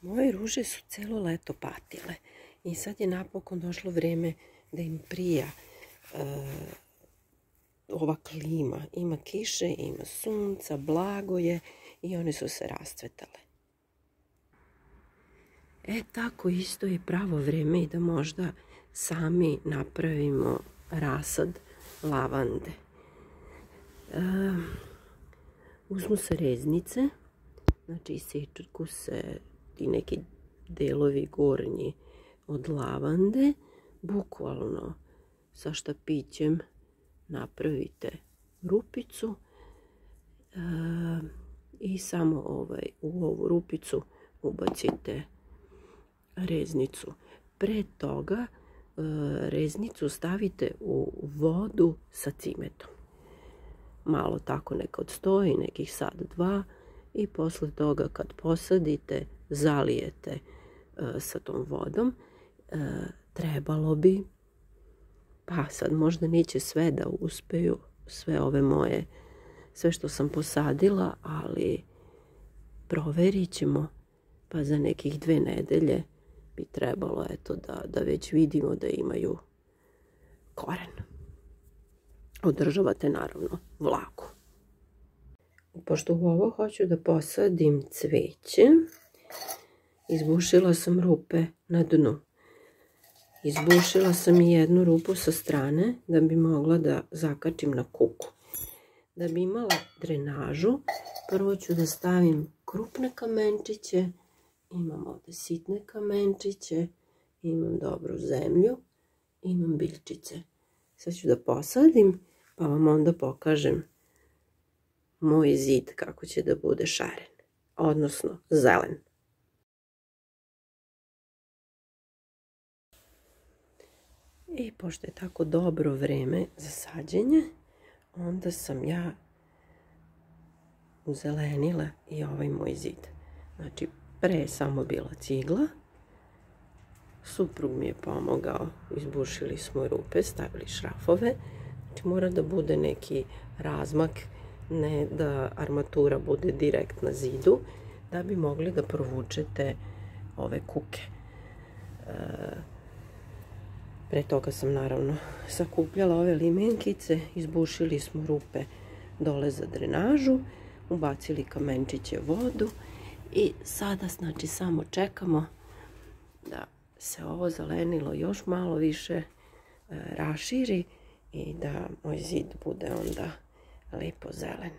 Moje ruže su celo leto patile i sad je napokon došlo vrijeme da im prija e, ova klima. Ima kiše, ima sunca, blago je i one su se rastvetale. E tako isto je pravo vrijeme i da možda sami napravimo rasad lavande. E, uzmu se reznice, znači iseču se ti neki delovi gornji od lavande, bukvalno sa štapićem napravite rupicu e, i samo ovaj, u ovu rupicu ubacite reznicu. Pre toga e, reznicu stavite u vodu sa cimetom. Malo tako neka odstoji, nekih sad dva i posle toga kad posadite zalijete e, sa tom vodom, e, trebalo bi, pa sad možda neće sve da uspeju, sve ove moje, sve što sam posadila, ali proverit ćemo, pa za nekih dve nedelje bi trebalo eto da, da već vidimo da imaju koren. Održavate naravno vlaku. Pošto u ovo hoću da posadim cveće, Izbušila sam rupe na dnu. Izbušila sam i jednu rupu sa strane da bi mogla da zakačim na kuku. Da bi imala drenažu, prvo ću da stavim krupne kamenčiće, imam ovdje sitne kamenčiće, imam dobru zemlju, imam biljčice. Sad ću da posadim, pa vam onda pokažem moj zid kako će da bude šaren, odnosno zelen. I pošto je tako dobro vreme za sađenje, onda sam ja uzelenila i ovaj moj zid. Znači, pre je samo bila cigla, suprug mi je pomogao, izbušili smo rupe, stavili šrafove, znači mora da bude neki razmak, ne da armatura bude direkt na zidu, da bi mogli da provučete ove kuke. E, pre toga sam naravno sakupljala ove limenkice, izbušili smo rupe dole za drenažu, ubacili kamenčiće vodu i sada znači samo čekamo da se ovo zelenilo još malo više e, raširi i da moj zid bude onda lepo zelen.